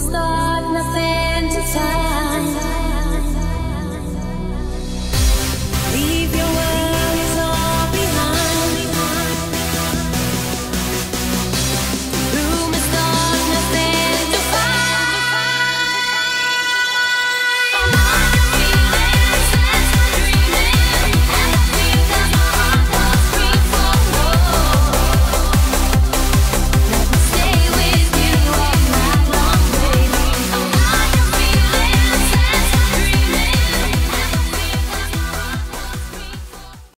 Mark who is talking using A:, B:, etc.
A: Stop.